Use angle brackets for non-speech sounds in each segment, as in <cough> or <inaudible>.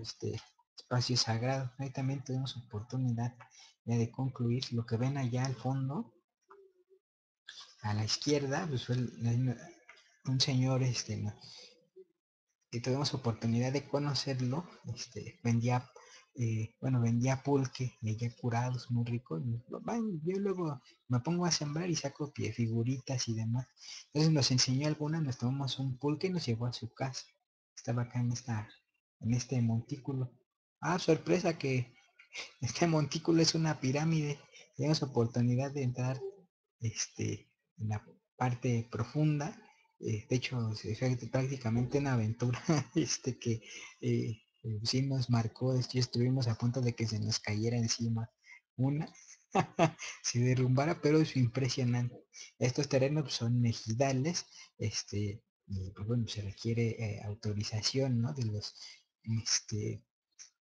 este espacio sagrado. Ahí también tuvimos oportunidad de concluir lo que ven allá al fondo. A la izquierda, pues fue un señor, este, y tuvimos oportunidad de conocerlo, este, vendía, eh, bueno, vendía pulque, vendía curados muy ricos. yo luego me pongo a sembrar y saco pie, figuritas y demás. Entonces nos enseñó alguna, nos tomamos un pulque y nos llevó a su casa. Estaba acá en esta, en este montículo. Ah, sorpresa que <laughs> este montículo es una pirámide. Tenemos oportunidad de entrar este, en la parte profunda. Eh, de hecho, es prácticamente una aventura <laughs> este, que eh, sí nos marcó. estuvimos a punto de que se nos cayera encima una. <laughs> se derrumbara, pero es impresionante. Estos terrenos son ejidales, este, y pues bueno, se requiere eh, autorización ¿no? de los este,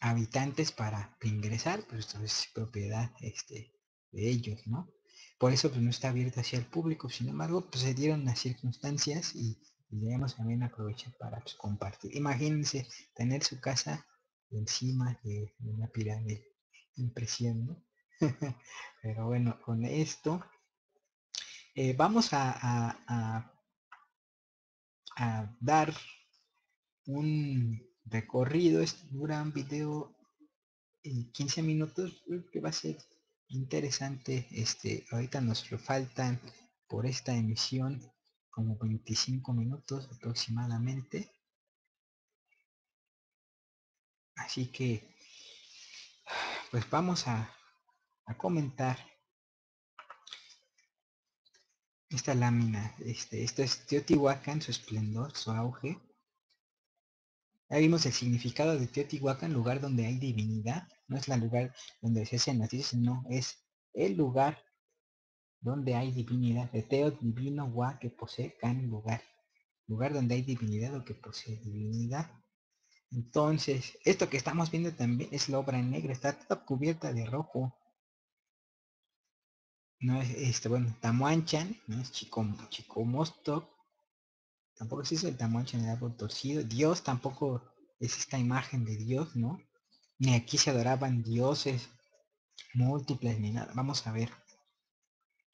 habitantes para ingresar, pues esto es propiedad este, de ellos, ¿no? Por eso pues no está abierto hacia el público, sin embargo, pues se dieron las circunstancias y, debemos también aprovechar para pues, compartir. Imagínense tener su casa encima de una pirámide. Impresión, ¿no? <laughs> Pero bueno, con esto eh, vamos a, a dar un recorrido, este dura un video en 15 minutos, que va a ser interesante. Este, ahorita nos faltan por esta emisión como 25 minutos aproximadamente. Así que, pues vamos a, a comentar esta lámina. Este, esto es Teotihuacán, su esplendor, su auge. Ya vimos el significado de Teotihuacán, lugar donde hay divinidad. No es el lugar donde se hacen noticias, sino es el lugar donde hay divinidad. De Teo divino, Wa que posee Can lugar. Lugar donde hay divinidad o que posee divinidad. Entonces, esto que estamos viendo también es la obra negra, está toda cubierta de rojo. No es este, bueno, Tamuanchan, no es Chico, Chico Mosto, Tampoco eso el tamaño el árbol torcido. Dios tampoco es esta imagen de Dios, ¿no? Ni aquí se adoraban dioses múltiples ni nada. Vamos a ver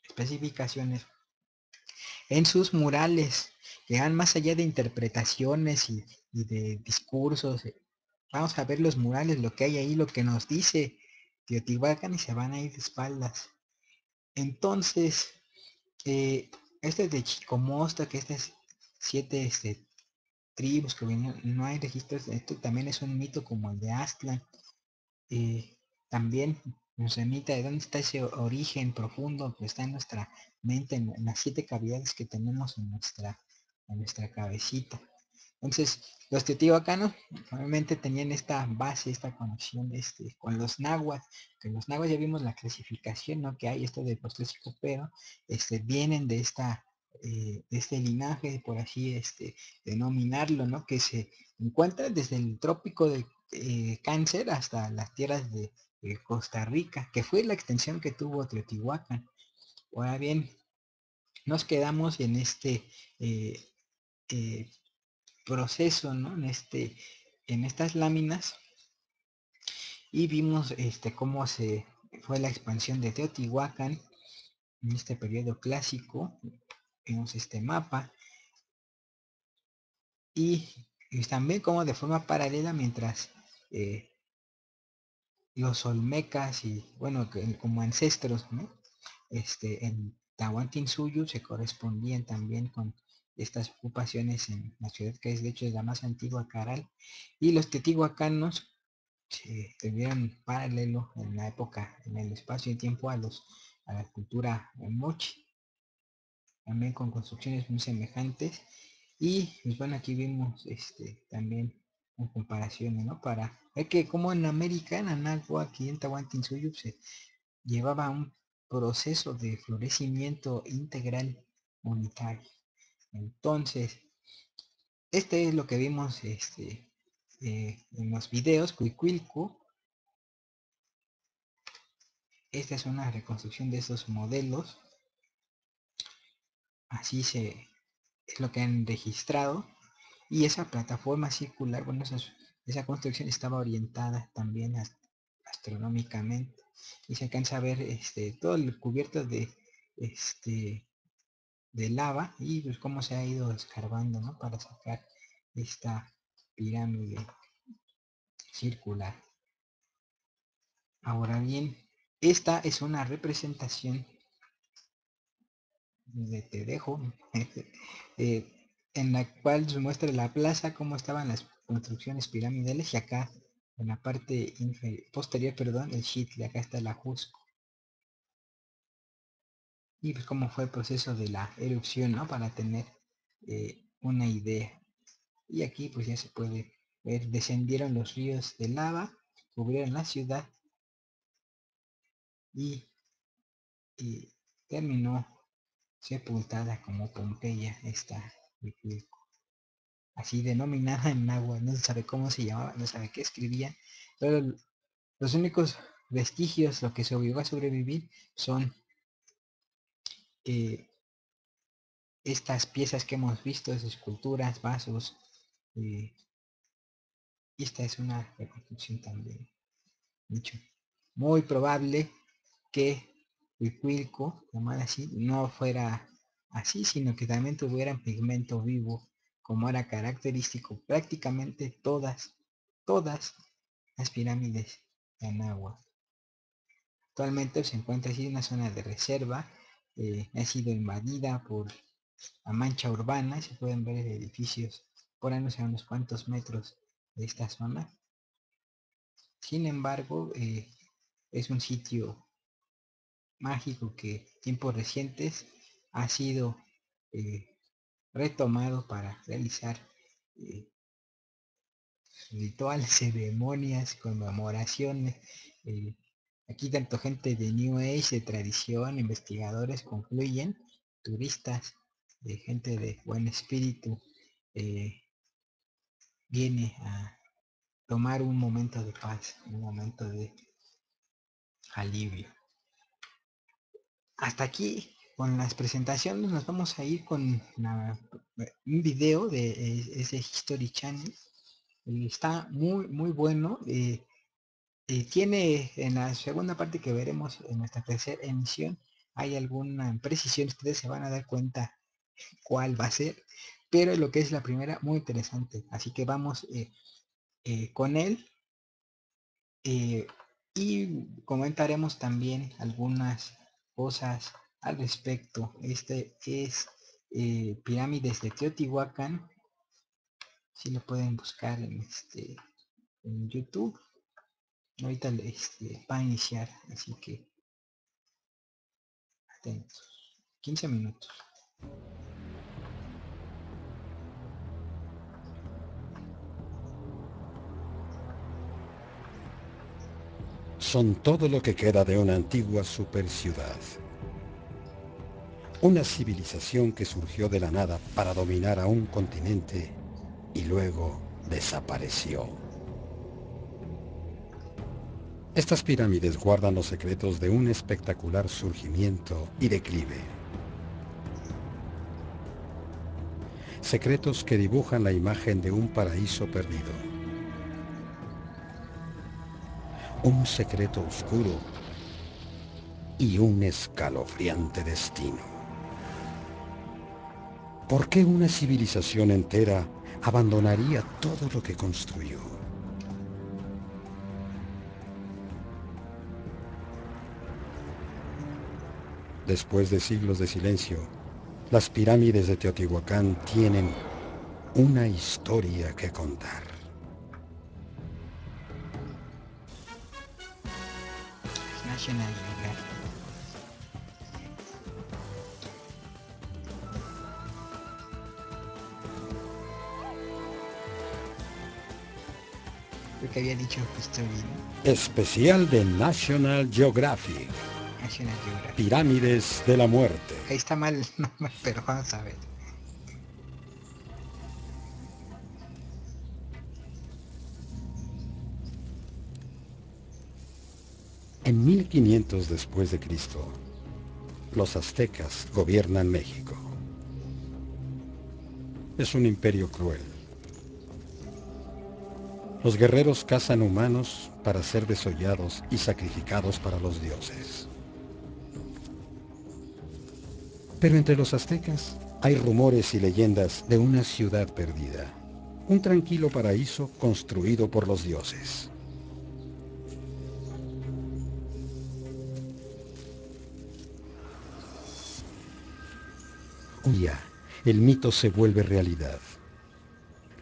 especificaciones. En sus murales, que van más allá de interpretaciones y, de discursos. Vamos a ver los murales, lo que hay ahí, lo que nos dice Teotihuacán y se van a ir de espaldas. Entonces, eh, este es de Chicomosta, que este es siete este, tribus que no hay registros. Esto también es un mito como el de Aztlán. Eh, también nos remita de dónde está ese origen profundo que está en nuestra mente, en, las siete cavidades que tenemos en nuestra, en nuestra cabecita. Entonces, los teotihuacanos obviamente tenían esta base, esta conexión este, con los nahuas, que los nahuas ya vimos la clasificación ¿no? que hay, esto de postrésico, pero este, vienen de esta eh, este linaje, por así este, denominarlo, ¿no? que se encuentra desde el trópico de eh, Cáncer hasta las tierras de Costa Rica, que fue la extensión que tuvo Teotihuacán. Ahora bien, nos quedamos en este eh, proceso, ¿no? En, este, en estas láminas y vimos este, cómo se fue la expansión de Teotihuacán en este periodo clásico vemos este mapa y, también como de forma paralela mientras eh, los olmecas y bueno como ancestros este en Tahuantinsuyu se correspondían también con estas ocupaciones en la ciudad que es de hecho la más antigua Caral y los tetihuacanos se tuvieron paralelo en la época en el espacio y tiempo a los a la cultura mochi también con construcciones muy semejantes. Y pues bueno aquí vimos este también en comparaciones no para ver que como en América en Anagua aquí en Tahuantinsuyo se llevaba un proceso de florecimiento integral unitario entonces este es lo que vimos este eh, en los videos Cuicuilco. Esta es una reconstrucción de esos modelos así se es lo que han registrado y esa plataforma circular bueno esa es esa construcción estaba orientada también astronómicamente y se alcanza a ver este, todo el cubierto de, este, de lava y pues cómo se ha ido escarbando ¿no? para sacar esta pirámide circular. Ahora bien, esta es una representación de te dejo eh, en la cual se muestra la plaza cómo estaban las construcciones piramidales y acá en la parte posterior perdón el y acá está la Jusco y pues cómo fue el proceso de la erupción ¿no? para tener eh, una idea y aquí pues ya se puede ver descendieron los ríos de lava cubrieron la ciudad y terminó sepultada como Pompeya esta así denominada en agua, no se sabe cómo se llamaba, no sabe qué escribía, pero los únicos vestigios, lo que sobrevivió a sobrevivir, son eh, estas piezas que hemos visto, esculturas, vasos, eh, esta es una reconstrucción también. Mucho. Muy probable que Huicuilco, llamada así, no fuera así, sino que también tuviera pigmento vivo, como era característico prácticamente todas, todas las pirámides en agua. Actualmente se encuentra así una zona de reserva, eh, ha sido invadida por la mancha urbana, se pueden ver edificios por ahí no sé unos cuantos metros de esta zona. Sin embargo, eh, es un sitio mágico que tiempos recientes ha sido eh, retomado para realizar eh, rituales, ceremonias, conmemoraciones. Eh, aquí tanto gente de New Age, de tradición, investigadores concluyen, turistas, de gente de buen espíritu, viene a tomar un momento de paz, un momento de alivio hasta aquí con las presentaciones nos vamos a ir con un video de eh, ese History Channel. Eh, está muy, muy bueno. Eh, tiene en la segunda parte que veremos en nuestra tercera emisión, hay alguna precisión, ustedes se van a dar cuenta cuál va a ser, pero lo que es la primera, muy interesante. Así que vamos con él y comentaremos también algunas cosas al respecto. Este es eh, Pirámides de Teotihuacán. Si lo pueden buscar en, este, en YouTube. Ahorita este, va a iniciar, así que atentos. 15 minutos. Son todo lo que queda de una antigua superciudad. Una civilización que surgió de la nada para dominar a un continente y luego desapareció. Estas pirámides guardan los secretos de un espectacular surgimiento y declive. Secretos que dibujan la imagen de un paraíso perdido un secreto oscuro y un escalofriante destino. ¿Por qué una civilización entera abandonaría todo lo que construyó? Después de siglos de silencio, las pirámides de Teotihuacán tienen una historia que contar. Que había dicho History, ¿no? Especial de National Geographic. National Geographic. Pirámides de la muerte. Ahí está mal el nombre, <laughs> pero vamos a ver. En 1500 después de Cristo, los aztecas gobiernan México. Es un imperio cruel. Los guerreros cazan humanos para ser desollados y sacrificados para los dioses. Pero entre los aztecas hay rumores y leyendas de una ciudad perdida, un tranquilo paraíso construido por los dioses. Un día, el mito se vuelve realidad.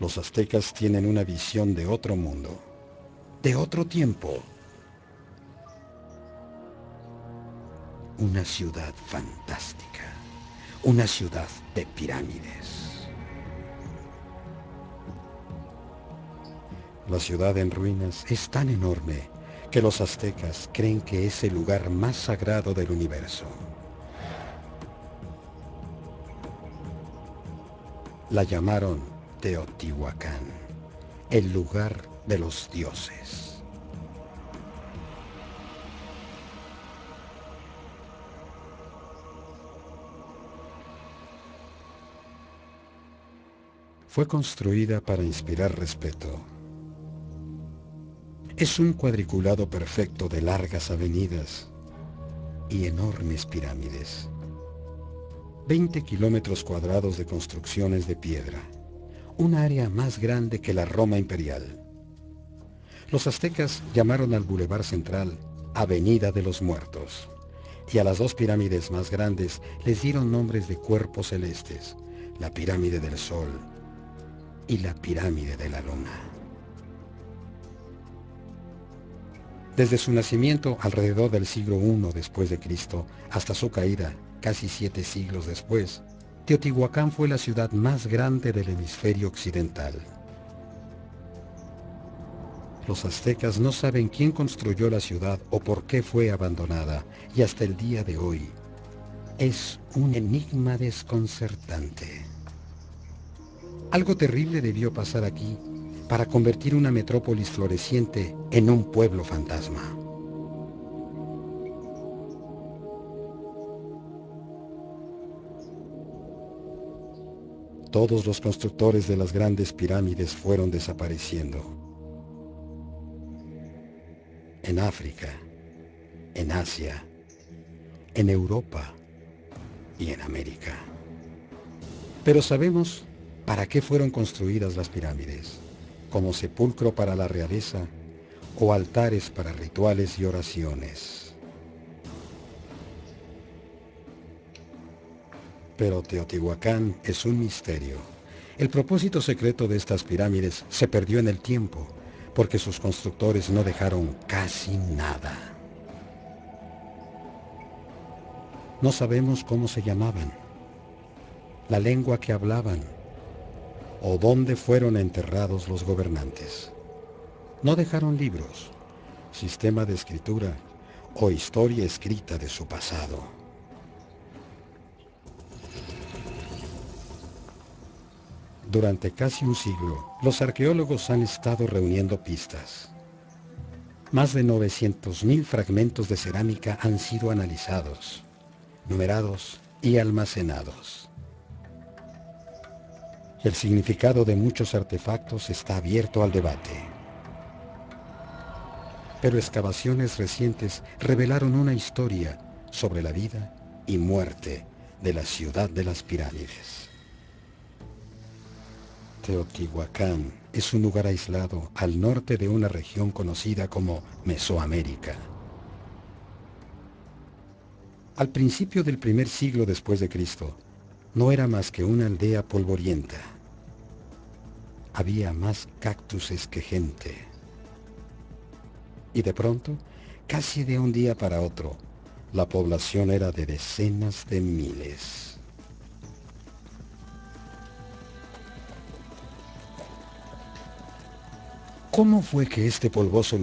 Los aztecas tienen una visión de otro mundo, de otro tiempo. Una ciudad fantástica, una ciudad de pirámides. La ciudad en ruinas es tan enorme que los aztecas creen que es el lugar más sagrado del universo. La llamaron Teotihuacán, el lugar de los dioses. Fue construida para inspirar respeto. Es un cuadriculado perfecto de largas avenidas y enormes pirámides. 20 kilómetros cuadrados de construcciones de piedra un área más grande que la Roma imperial. Los aztecas llamaron al bulevar central Avenida de los Muertos, y a las dos pirámides más grandes les dieron nombres de cuerpos celestes, la pirámide del Sol y la pirámide de la Luna. Desde su nacimiento alrededor del siglo I después de Cristo hasta su caída casi siete siglos después, Teotihuacán fue la ciudad más grande del hemisferio occidental. Los aztecas no saben quién construyó la ciudad o por qué fue abandonada y hasta el día de hoy es un enigma desconcertante. Algo terrible debió pasar aquí para convertir una metrópolis floreciente en un pueblo fantasma. Todos los constructores de las grandes pirámides fueron desapareciendo. En África, en Asia, en Europa y en América. Pero sabemos para qué fueron construidas las pirámides, como sepulcro para la realeza o altares para rituales y oraciones. Pero Teotihuacán es un misterio. El propósito secreto de estas pirámides se perdió en el tiempo, porque sus constructores no dejaron casi nada. No sabemos cómo se llamaban, la lengua que hablaban, o dónde fueron enterrados los gobernantes. No dejaron libros, sistema de escritura o historia escrita de su pasado. Durante casi un siglo, los arqueólogos han estado reuniendo pistas. Más de 900.000 fragmentos de cerámica han sido analizados, numerados y almacenados. El significado de muchos artefactos está abierto al debate. Pero excavaciones recientes revelaron una historia sobre la vida y muerte de la ciudad de las pirámides. Teotihuacán es un lugar aislado al norte de una región conocida como Mesoamérica. Al principio del primer siglo después de Cristo, no era más que una aldea polvorienta. Había más cactuses que gente. Y de pronto, casi de un día para otro, la población era de decenas de miles. ¿Cómo fue que este polvoso